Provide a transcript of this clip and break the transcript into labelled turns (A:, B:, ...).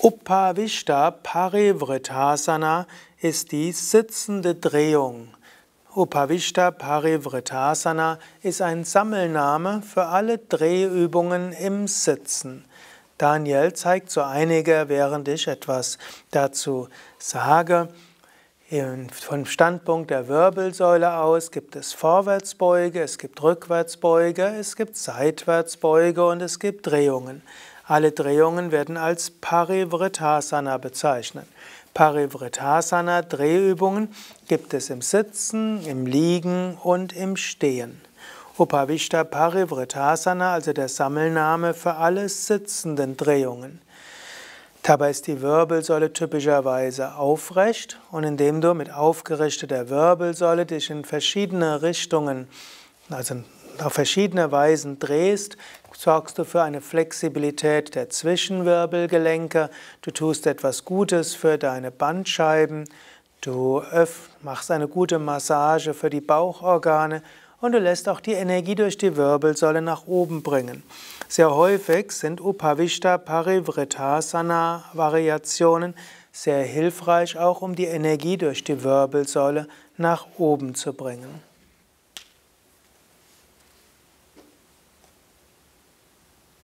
A: Upavishta Parivritasana ist die sitzende Drehung. Upavishta Parivritasana ist ein Sammelname für alle Drehübungen im Sitzen. Daniel zeigt so einige, während ich etwas dazu sage. Vom Standpunkt der Wirbelsäule aus gibt es Vorwärtsbeuge, es gibt Rückwärtsbeuge, es gibt Seitwärtsbeuge und es gibt Drehungen. Alle Drehungen werden als Parivritasana bezeichnet. Parivritasana Drehübungen gibt es im Sitzen, im Liegen und im Stehen. Upavishta Parivritasana, also der Sammelname für alle sitzenden Drehungen. Dabei ist die Wirbelsäule typischerweise aufrecht und indem du mit aufgerichteter Wirbelsäule dich in verschiedene Richtungen, also auf verschiedene Weisen drehst, sorgst du für eine Flexibilität der Zwischenwirbelgelenke, du tust etwas Gutes für deine Bandscheiben, du machst eine gute Massage für die Bauchorgane und du lässt auch die Energie durch die Wirbelsäule nach oben bringen. Sehr häufig sind Upavishta Parivritasana Variationen sehr hilfreich, auch um die Energie durch die Wirbelsäule nach oben zu bringen.